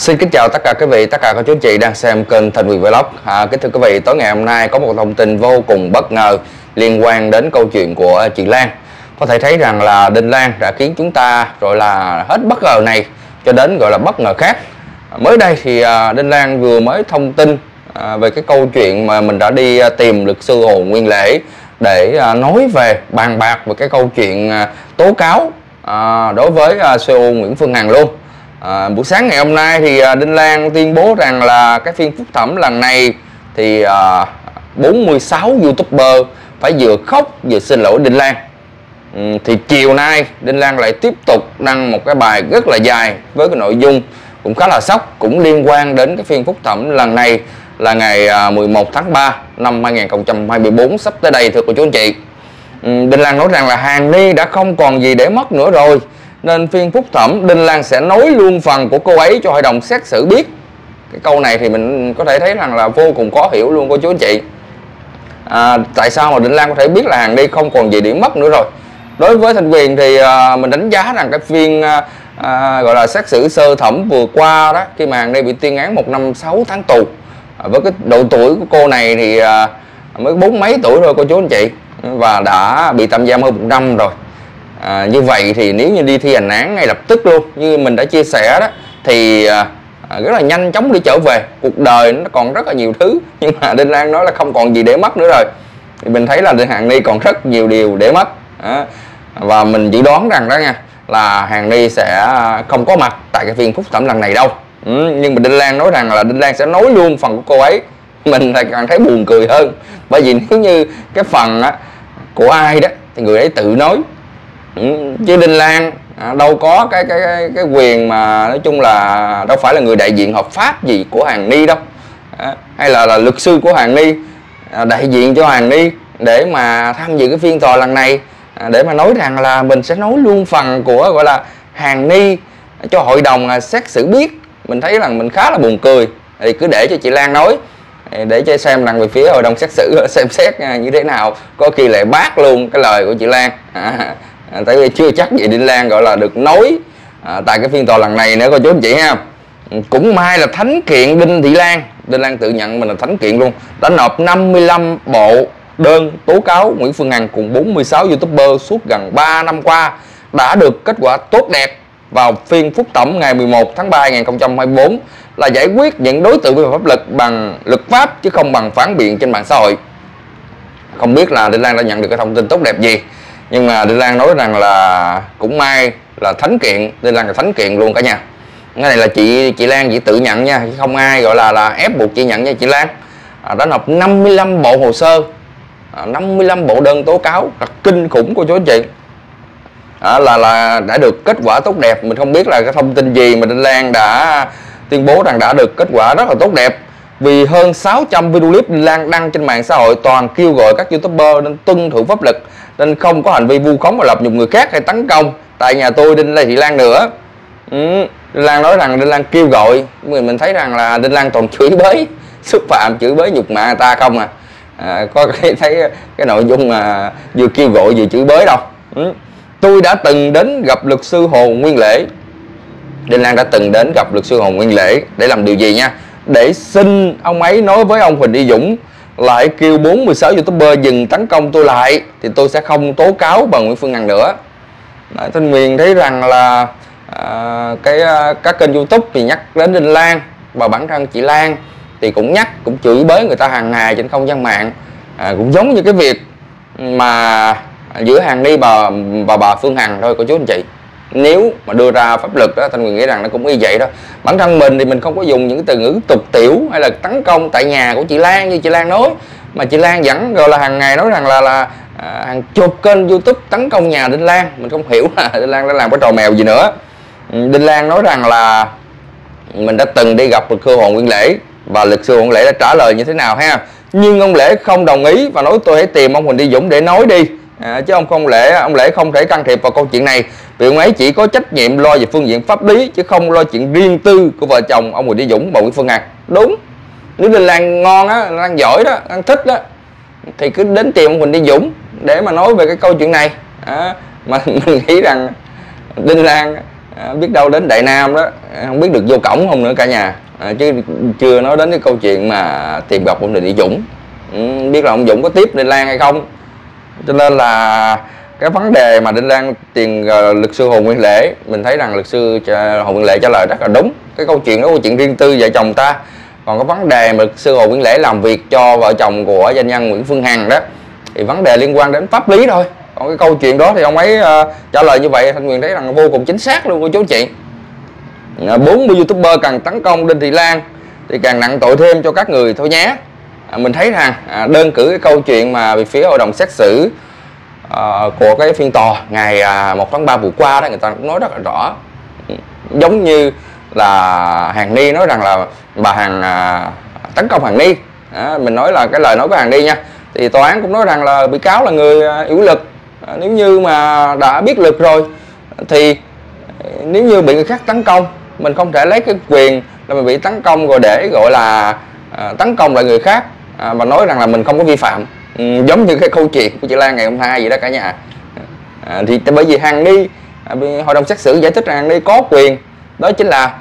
Xin kính chào tất cả quý vị, tất cả các chú chị đang xem kênh Thành Quyền Vlog. À, kính thưa quý vị, tối ngày hôm nay có một thông tin vô cùng bất ngờ liên quan đến câu chuyện của chị Lan. Có thể thấy rằng là Đinh Lan đã khiến chúng ta rồi là hết bất ngờ này cho đến gọi là bất ngờ khác. Mới đây thì à, Đinh Lan vừa mới thông tin à, về cái câu chuyện mà mình đã đi à, tìm luật sư Hồ Nguyên Lễ để à, nói về bàn bạc về cái câu chuyện à, tố cáo à, đối với à, CEO Nguyễn Phương Hằng luôn. À, buổi sáng ngày hôm nay thì à, Đinh Lan tuyên bố rằng là cái phiên phúc thẩm lần này thì à, 46 youtuber phải vừa khóc vừa xin lỗi Đinh Lan. Ừ, thì chiều nay Đinh Lan lại tiếp tục đăng một cái bài rất là dài với cái nội dung cũng khá là sốc cũng liên quan đến cái phiên phúc thẩm lần này là ngày à, 11 tháng 3 năm 2024 sắp tới đây thưa cô chú anh chị. Ừ, Đinh Lan nói rằng là Hàng Ni đã không còn gì để mất nữa rồi nên phiên phúc thẩm Đinh Lan sẽ nối luôn phần của cô ấy cho hội đồng xét xử biết. Cái câu này thì mình có thể thấy rằng là vô cùng khó hiểu luôn cô chú anh chị. À, tại sao mà Đinh Lan có thể biết là Hàng đi không còn gì điểm mất nữa rồi? Đối với Thanh Quyền thì à, mình đánh giá rằng cái phiên à, à, gọi là xét xử sơ thẩm vừa qua đó khi mà Hàng đây bị tuyên án một năm 6 tháng tù. À, với cái độ tuổi của cô này thì à, mới bốn mấy tuổi rồi cô chú anh chị. Và đã bị tạm giam hơn một năm rồi à, như vậy thì nếu như đi thi hành án ngay lập tức luôn như mình đã chia sẻ đó thì à, à, rất là nhanh chóng đi trở về. Cuộc đời nó còn rất là nhiều thứ nhưng mà Đinh Lan nói là không còn gì để mất nữa rồi. Thì mình thấy là Hàng Ni còn rất nhiều điều để mất. À, và mình dự đoán rằng đó nha là Hàng Ni sẽ không có mặt tại cái phiên phúc thẩm lần này đâu. Ừ, nhưng mà Đinh Lan nói rằng là Đinh Lan sẽ nói luôn phần của cô ấy. Mình lại càng thấy buồn cười hơn. Bởi vì nếu như cái phần á, của ai đó thì người ấy tự nói. Ừ, chứ Đinh Lan à, đâu có cái, cái cái cái quyền mà nói chung là đâu phải là người đại diện hợp pháp gì của Hàng Ni đâu. À, hay là là luật sư của Hàng Ni à, đại diện cho Hàng Ni để mà tham dự cái phiên tòa lần này à, để mà nói rằng là mình sẽ nói luôn phần của gọi là Hàng Ni cho hội đồng à, xét xử biết. Mình thấy rằng mình khá là buồn cười. Thì cứ để cho chị Lan nói để cho xem rằng về phía hội đồng xét xử xem xét à, như thế nào có khi lại bác luôn cái lời của chị Lan. À, À, tại vì chưa chắc gì Đinh Lan gọi là được nói à, tại cái phiên tòa lần này nữa cô chú anh chị ha. Ừ, cũng may là thánh kiện Đinh Thị Lan. Đinh Lan tự nhận mình là thánh kiện luôn. Đã nộp 55 bộ đơn tố cáo Nguyễn Phương Hằng cùng 46 youtuber suốt gần 3 năm qua đã được kết quả tốt đẹp vào phiên phúc thẩm ngày 11 tháng 3 2024 là giải quyết những đối tượng vi phạm pháp luật bằng luật pháp chứ không bằng phản biện trên mạng xã hội. Không biết là Đinh Lan đã nhận được cái thông tin tốt đẹp gì nhưng mà Đinh Lan nói rằng là cũng may là thánh kiện Đinh Lan là thánh kiện luôn cả nhà. Cái này là chị chị Lan chỉ tự nhận nha không ai gọi là là ép buộc chị nhận nha chị Lan. À, đã nộp 55 bộ hồ sơ à, 55 bộ đơn tố cáo là kinh khủng của chú anh chị. À, là là đã được kết quả tốt đẹp. Mình không biết là cái thông tin gì mà Đinh Lan đã tuyên bố rằng đã được kết quả rất là tốt đẹp vì hơn 600 video clip Đinh Lan đăng trên mạng xã hội toàn kêu gọi các youtuber nên tuân thủ pháp luật nên không có hành vi vu khống và lập nhục người khác hay tấn công. Tại nhà tôi Đinh Lê Thị Lan nữa. Ừ, Đinh Lan nói rằng Đinh Lan kêu gọi. Mình mình thấy rằng là Đinh Lan toàn chửi bới xúc phạm chửi bới nhục mạ ta không à, à có cái thấy cái nội dung mà vừa kêu gọi vừa chửi bới đâu. Ừ. tôi đã từng đến gặp luật sư Hồ Nguyên Lễ. Đinh Lan đã từng đến gặp luật sư Hồ Nguyên Lễ để làm điều gì nha? Để xin ông ấy nói với ông Huỳnh Y Dũng lại kêu 46 youtuber dừng tấn công tôi lại thì tôi sẽ không tố cáo bà Nguyễn Phương Hằng nữa. Đấy, Thanh Nguyên thấy rằng là à, cái à, các kênh youtube thì nhắc đến Đinh Lan và bản thân chị Lan thì cũng nhắc cũng chửi bới người ta hàng ngày trên không gian mạng. À, cũng giống như cái việc mà giữa hàng đi bà và bà Phương Hằng thôi cô chú anh chị nếu mà đưa ra pháp luật đó thanh quyền nghĩ rằng nó cũng y vậy đó. Bản thân mình thì mình không có dùng những từ ngữ tục tiểu hay là tấn công tại nhà của chị Lan như chị Lan nói. Mà chị Lan vẫn gọi là hàng ngày nói rằng là là à, hàng chục kênh YouTube tấn công nhà Đinh Lan. Mình không hiểu là Đinh Lan đã làm cái trò mèo gì nữa. Ừ, Đinh Lan nói rằng là mình đã từng đi gặp luật sư Hồ Nguyên Lễ và luật sư Hồ Nguyên Lễ đã trả lời như thế nào ha? Nhưng ông Lễ không đồng ý và nói tôi hãy tìm ông Huỳnh Đi Dũng để nói đi. À, chứ ông không lễ ông lễ không thể can thiệp vào câu chuyện này vì ông ấy chỉ có trách nhiệm lo về phương diện pháp lý chứ không lo chuyện riêng tư của vợ chồng ông Bùi Đi Dũng và Nguyễn Phương Hằng. Đúng. Nếu Đinh Lan ngon á Lan giỏi đó Lan thích đó thì cứ đến tìm ông Huỳnh Đi Dũng để mà nói về cái câu chuyện này. À, mà mình nghĩ rằng Đinh Lan à, biết đâu đến đại nam đó à, không biết được vô cổng không nữa cả nhà. À, chứ chưa nói đến cái câu chuyện mà tìm gặp ông Đình Dũng. Ừ, biết là ông Dũng có tiếp Đinh Lan hay không. Cho nên là cái vấn đề mà Đinh Lan tiền uh, ờ, luật sư Hồ Nguyên Lễ mình thấy rằng luật sư ờ, Hồ Nguyên Lễ trả lời rất là đúng. Cái câu chuyện đó câu chuyện riêng tư vợ chồng ta. Còn cái vấn đề mà luật sư Hồ Nguyên Lễ làm việc cho vợ chồng của doanh nhân Nguyễn Phương Hằng đó thì vấn đề liên quan đến pháp lý thôi. Còn cái câu chuyện đó thì ông ấy uh, trả lời như vậy thanh quyền thấy rằng vô cùng chính xác luôn cô chú chị. 40 youtuber cần tấn công đinh thị lan thì càng nặng tội thêm cho các người thôi nhé. À, mình thấy rằng à, đơn cử cái câu chuyện mà về phía hội đồng xét xử uh, của cái phiên tòa ngày à, uh, 1 tháng 3 vừa qua đó người ta cũng nói rất là rõ. Giống như là hàng ni nói rằng là bà hàng uh, à, tấn công hàng ni. À, mình nói là cái lời nói của hàng ni nha. Thì tòa án cũng nói rằng là bị cáo là người à, yếu lực. À, nếu như mà đã biết lực rồi thì nếu như bị người khác tấn công mình không thể lấy cái quyền là mình bị tấn công rồi để gọi là à, tấn công lại người khác. À, nói rằng là mình không có vi phạm ừ, giống như cái câu chuyện của chị Lan ngày hôm nay vậy đó cả nhà. À, thì bởi vì hàng đi à, hội đồng xét xử giải thích rằng đi có quyền đó chính là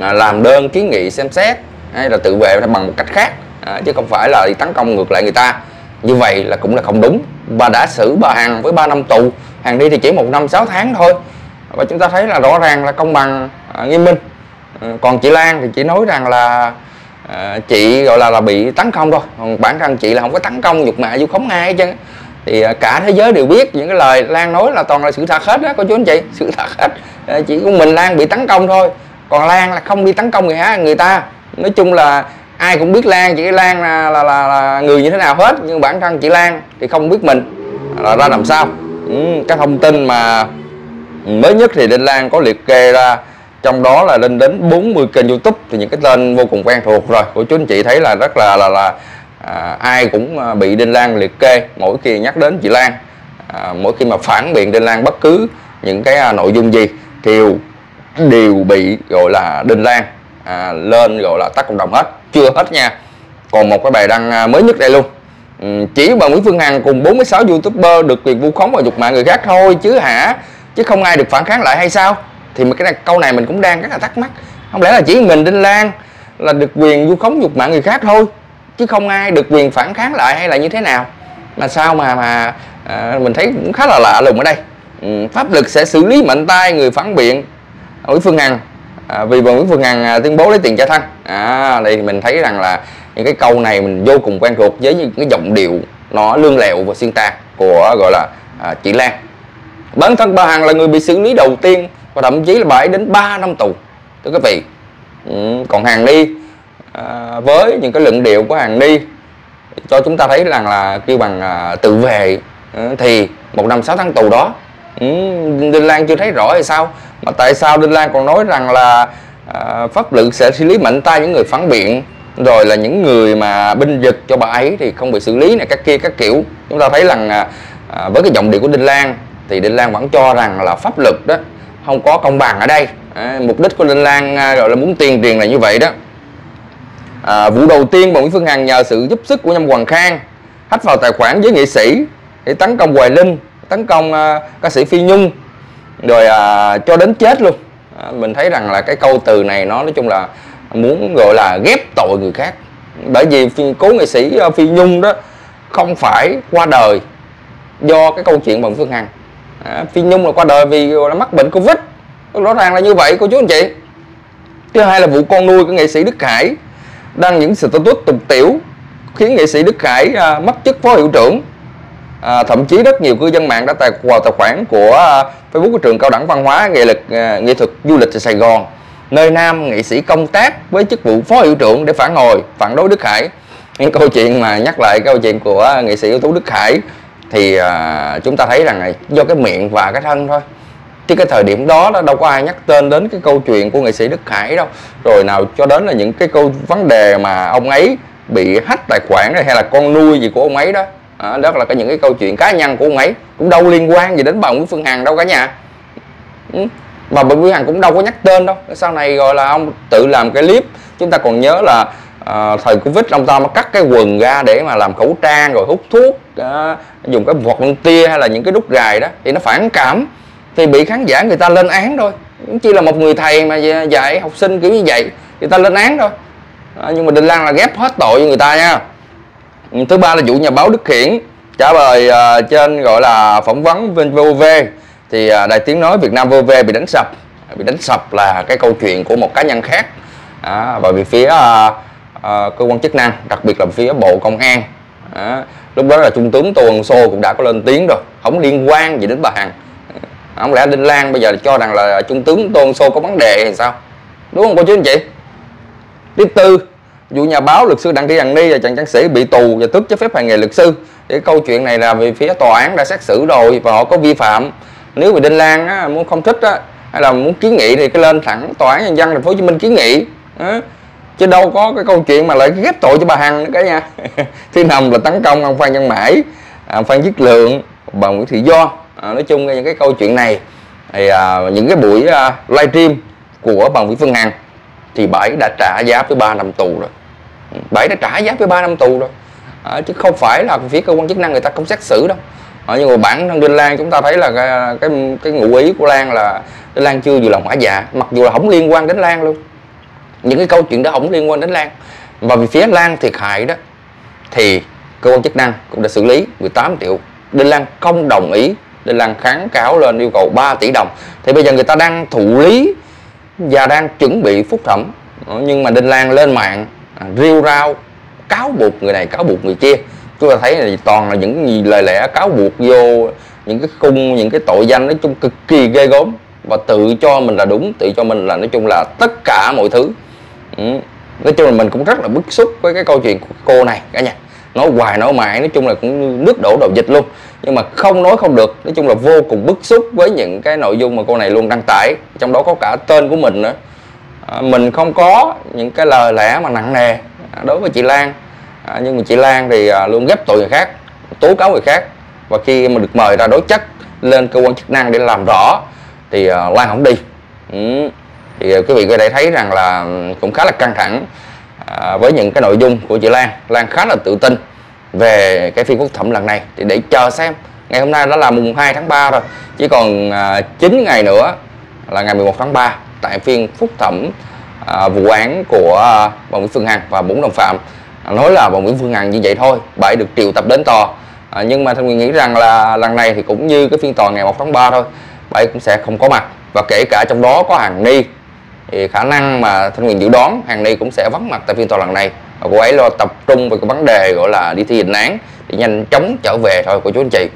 à, làm đơn kiến nghị xem xét hay là tự vệ bằng một cách khác à, chứ không phải là đi tấn công ngược lại người ta. Như vậy là cũng là không đúng. Bà đã xử bà Hằng với 3 năm tù Hằng đi thì chỉ một năm 6 tháng thôi. Và chúng ta thấy là rõ ràng là công bằng à, nghiêm minh. À, còn chị Lan thì chỉ nói rằng là à, chị gọi là là bị tấn công thôi. Còn bản thân chị là không có tấn công nhục mạ vu khống ai hết trơn thì à, cả thế giới đều biết những cái lời Lan nói là toàn là sự thật hết đó cô chú anh chị sự thật hết. À, chỉ của mình Lan bị tấn công thôi. Còn Lan là không đi tấn công người hả người ta. Nói chung là ai cũng biết Lan chị Lan là, là, là, là người như thế nào hết. Nhưng bản thân chị Lan thì không biết mình. Là ra làm sao? Ừ, cái thông tin mà mới nhất thì Đinh Lan có liệt kê ra trong đó là lên đến 40 kênh YouTube thì những cái tên vô cùng quen thuộc rồi. Của chú anh chị thấy là rất là là là à, ai cũng à, bị Đinh Lan liệt kê. Mỗi khi nhắc đến chị Lan à, mỗi khi mà phản biện Đinh Lan bất cứ những cái à, nội dung gì đều đều bị gọi là Đinh Lan à, lên gọi là tắt cộng đồng hết. Chưa hết nha. Còn một cái bài đăng à, mới nhất đây luôn. Ừ, chỉ bà Nguyễn Phương Hằng cùng 46 youtuber được quyền vu khống và nhục mạng người khác thôi chứ hả? Chứ không ai được phản kháng lại hay sao? Thì mà cái này, câu này mình cũng đang rất là thắc mắc. Không lẽ là chỉ mình Đinh Lan là được quyền vu khống nhục mạ người khác thôi? Chứ không ai được quyền phản kháng lại hay là như thế nào? Mà sao mà mà à, mình thấy cũng khá là lạ lùng ở đây. Ừ, pháp luật sẽ xử lý mạnh tay người phản biện. À, Nguyễn Phương Hằng à, vì bà Nguyễn Phương Hằng à, tuyên bố lấy tiền trả thân à đây mình thấy rằng là những cái câu này mình vô cùng quen thuộc với những cái giọng điệu nó lương lẹo và xuyên tạc của gọi là à, chị Lan. Bản thân bà Hằng là người bị xử lý đầu tiên và thậm chí là 7 đến 3 năm tù. Thưa quý vị ừ, còn hàng Ni à, với những cái luận điệu của hàng Ni cho chúng ta thấy rằng là kêu bằng à, tự vệ ừ, thì một năm 6 tháng tù đó ừ, Đinh Lan chưa thấy rõ hay sao? Mà tại sao Đinh Lan còn nói rằng là à, pháp luật sẽ xử lý mạnh tay những người phản biện rồi là những người mà binh giật cho bà ấy thì không bị xử lý này các kia các kiểu. Chúng ta thấy rằng à, à với cái giọng điệu của Đinh Lan thì Đinh Lan vẫn cho rằng là pháp luật đó không có công bằng ở đây. À, mục đích của Linh Lan à, gọi là muốn tiền tiền là như vậy đó. À, vụ đầu tiên bà Nguyễn Phương Hằng nhờ sự giúp sức của Nhâm Hoàng Khang hách vào tài khoản với nghệ sĩ để tấn công Hoài Linh tấn công uh, ca sĩ Phi Nhung. Rồi uh, cho đến chết luôn. À, mình thấy rằng là cái câu từ này nó nói chung là muốn gọi là ghép tội người khác. Bởi vì cố nghệ sĩ uh, Phi Nhung đó không phải qua đời do cái câu chuyện bằng Phương Hằng à, Phi Nhung là qua đời vì là mắc bệnh Covid. Rõ ràng là như vậy cô chú anh chị. Thứ hai là vụ con nuôi của nghệ sĩ Đức Hải đăng những status tục tiểu khiến nghệ sĩ Đức Hải à, mất chức phó hiệu trưởng. À, thậm chí rất nhiều cư dân mạng đã tài vào tài khoản của à, Facebook của trường cao đẳng văn hóa nghệ lực à, nghệ thuật du lịch Sài Gòn. Nơi nam nghệ sĩ công tác với chức vụ phó hiệu trưởng để phản hồi phản đối Đức Hải. Những câu chuyện mà nhắc lại câu chuyện của à, nghệ sĩ ưu tú Đức Hải thì à, chúng ta thấy rằng là do cái miệng và cái thân thôi. Chứ cái thời điểm đó, đó đâu có ai nhắc tên đến cái câu chuyện của nghệ sĩ Đức Hải đâu. Rồi nào cho đến là những cái câu vấn đề mà ông ấy bị hack tài khoản hay là con nuôi gì của ông ấy đó. À, đó là cái những cái câu chuyện cá nhân của ông ấy. Cũng đâu liên quan gì đến bà Nguyễn Phương Hằng đâu cả nhà. Ừ. bà Nguyễn Phương Hằng cũng đâu có nhắc tên đâu. Sau này gọi là ông tự làm cái clip. Chúng ta còn nhớ là à, thời Covid ông ta mới cắt cái quần ra để mà làm khẩu trang rồi hút thuốc à, dùng cái vọt tia hay là những cái đúc gài đó thì nó phản cảm. Thì bị khán giả người ta lên án thôi. Chỉ là một người thầy mà dạy học sinh kiểu như vậy người ta lên án thôi. À, nhưng mà Đinh Lan là ghép hết tội cho người ta nha. Thứ ba là vụ nhà báo Đức Hiển trả lời uh, trên gọi là phỏng vấn bên VOV thì uh, đài tiếng nói Việt Nam VOV bị đánh sập. Bị đánh sập là cái câu chuyện của một cá nhân khác. À, và vì phía uh, uh, cơ quan chức năng đặc biệt là phía bộ công an. À, lúc đó là trung tướng tô ân sô cũng đã có lên tiếng rồi không liên quan gì đến bà hằng. Không lẽ đinh lan bây giờ cho rằng là trung tướng tô ân sô có vấn đề hay sao? Đúng không cô chú anh chị? Thứ tư vụ nhà báo luật sư đặng thị hằng ni và trần tráng sĩ bị tù và tước giấy phép hành nghề luật sư. Cái câu chuyện này là vì phía tòa án đã xét xử rồi và họ có vi phạm. Nếu mà đinh lan á, muốn không thích á, hay là muốn kiến nghị thì cái lên thẳng tòa án nhân dân thành phố hồ chí minh kiến nghị. Á chứ đâu có cái câu chuyện mà lại ghép tội cho bà hằng nữa cả nha. Thứ năm là tấn công ông phan văn mãi ông phan viết lượng bà nguyễn thị do. À, nói chung những cái câu chuyện này thì à, những cái buổi à, livestream của bà nguyễn phương hằng thì bảy đã trả giá với 3 năm tù rồi. Ừ, bảy đã trả giá với 3 năm tù rồi. À, chứ không phải là phía cơ quan chức năng người ta không xét xử đâu. À, nhưng mà bản thân Đinh Lan chúng ta thấy là cái cái, cái ngụ ý của Lan là Đinh Lan chưa vừa lòng hỏa dạ mặc dù là không liên quan đến Lan luôn những cái câu chuyện đó không liên quan đến Lan. Và vì phía Lan thiệt hại đó thì cơ quan chức năng cũng đã xử lý 18 triệu. Đinh Lan không đồng ý. Đinh Lan kháng cáo lên yêu cầu 3 tỷ đồng. Thì bây giờ người ta đang thụ lý và đang chuẩn bị phúc thẩm. Nhưng mà Đinh Lan lên mạng à, riêu rao cáo buộc người này cáo buộc người kia. Chúng ta thấy là toàn là những gì lời lẽ cáo buộc vô những cái khung những cái tội danh nói chung cực kỳ ghê gớm. Và tự cho mình là đúng tự cho mình là nói chung là tất cả mọi thứ ừ. nói chung là mình cũng rất là bức xúc với cái câu chuyện của cô này cả nhà. Nói hoài nói mãi nói chung là cũng nước đổ đầu dịch luôn. Nhưng mà không nói không được nói chung là vô cùng bức xúc với những cái nội dung mà cô này luôn đăng tải. Trong đó có cả tên của mình nữa. À, mình không có những cái lời lẽ mà nặng nề à, đối với chị Lan. À, nhưng mà chị Lan thì à, luôn ghép tội người khác tố cáo người khác. Và khi mà được mời ra đối chất lên cơ quan chức năng để làm rõ thì à, Lan không đi. Ừ thì ờ, quý vị có thể thấy rằng là ừ, cũng khá là căng thẳng à, với những cái nội dung của chị Lan. Lan khá là tự tin về cái phiên phúc thẩm lần này. Thì để chờ xem ngày hôm nay đó là mùng 2 tháng 3 rồi. Chỉ còn à, 9 ngày nữa là ngày 11 tháng 3 tại phiên phúc thẩm à, vụ án của à, bà Nguyễn Phương Hằng và bốn đồng phạm. À, nói là bà Nguyễn Phương Hằng như vậy thôi bảy được triệu tập đến tòa. À, nhưng mà tôi nghĩ rằng là lần này thì cũng như cái phiên tòa ngày 1 tháng 3 thôi bảy cũng sẽ không có mặt. Và kể cả trong đó có Hằng Ni thì khả năng mà Thanh Nguyên dự đoán hàng Ni cũng sẽ vắng mặt tại phiên tòa lần này. Và cô ấy lo tập trung vào cái vấn đề gọi là đi thi hành án để nhanh chóng trở về thôi của chú anh chị.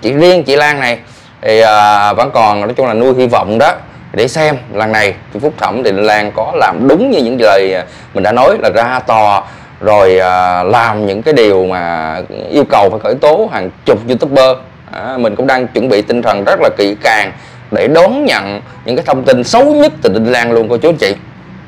Chỉ riêng chị Lan này thì à, vẫn còn nói chung là nuôi hy vọng đó. Để xem lần này phiên phúc thẩm thì Lan có làm đúng như những lời mình đã nói là ra tòa rồi à, làm những cái điều mà yêu cầu phải khởi tố hàng chục youtuber. À, mình cũng đang chuẩn bị tinh thần rất là kỹ càng để đón nhận những cái thông tin xấu nhất từ Đinh Lan luôn, cô chú anh chị.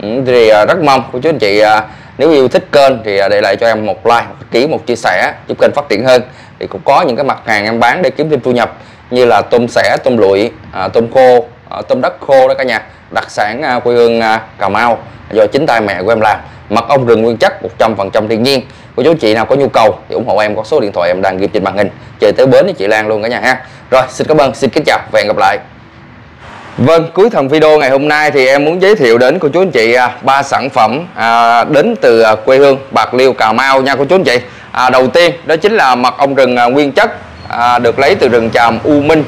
Ừ, thì à, rất mong cô chú anh chị à, nếu yêu thích kênh thì à, để lại cho em một like, một ký, một chia sẻ, giúp kênh phát triển hơn. Thì cũng có những cái mặt hàng em bán để kiếm thêm thu nhập, như là tôm sẻ, tôm lụi tôm khô tôm đất khô đó cả nhà, đặc sản quê hương Cà Mau, do chính tay mẹ của em làm. Mật ong rừng nguyên chất 100% thiên nhiên. Cô chú chị nào có nhu cầu thì ủng hộ em, có số điện thoại em đang ghi trên màn hình. Chờ tới bến với chị Lan luôn cả nhà ha. Rồi, xin cảm ơn, xin kính chào và hẹn gặp lại. Vâng, cuối phần video ngày hôm nay thì em muốn giới thiệu đến cô chú anh chị à, ba sản phẩm à, đến từ à, quê hương Bạc Liêu, Cà Mau nha cô chú anh chị. À, đầu tiên đó chính là mật ong rừng à, nguyên chất à, được lấy từ rừng tràm U Minh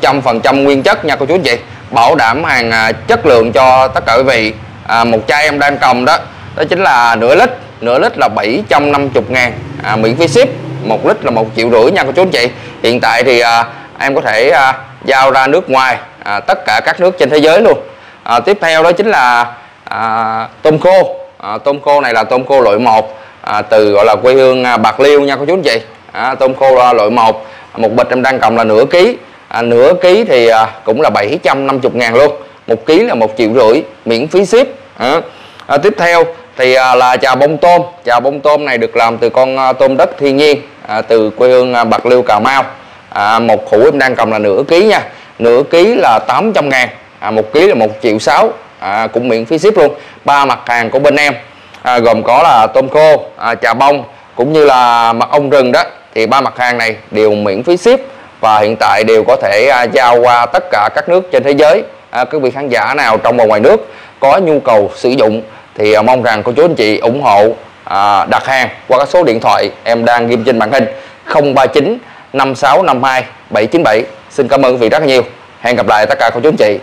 100% nguyên chất nha cô chú anh chị. Bảo đảm hàng à, chất lượng cho tất cả quý vị. À, một chai em đang cầm đó, đó chính là nửa lít, nửa lít là 750 ngàn à, miễn phí ship, một lít là một triệu rưỡi nha cô chú anh chị. Hiện tại thì à, em có thể à, giao ra nước ngoài à, tất cả các nước trên thế giới luôn. À, tiếp theo đó chính là à, tôm khô. À, tôm khô này là tôm khô loại 1 à, từ gọi là quê hương à, bạc liêu nha cô chú anh chị. À, tôm khô loại 1 một bịch em đang cầm là nửa ký. À, nửa ký thì à, cũng là 750 ngàn luôn. Một ký là một triệu rưỡi miễn phí ship. À, à, tiếp theo thì à, là trà bông tôm. Trà bông tôm này được làm từ con à, tôm đất thiên nhiên à, từ quê hương à, bạc liêu cà mau. À, một hũ em đang cầm là nửa ký nha nửa ký là 800 ngàn. À, 1 ký là 1 triệu 6 à, cũng miễn phí ship luôn. Ba mặt hàng của bên em. À, gồm có là tôm khô à, trà bông cũng như là mật ong rừng đó. Thì ba mặt hàng này đều miễn phí ship và hiện tại đều có thể à, giao qua tất cả các nước trên thế giới. À, các vị khán giả nào trong và ngoài nước có nhu cầu sử dụng thì à, mong rằng cô chú anh chị ủng hộ à, đặt hàng qua các số điện thoại em đang ghim trên màn hình 039 5652 797 xin cảm ơn quý vị rất nhiều. Hẹn gặp lại tất cả cô chú anh chị.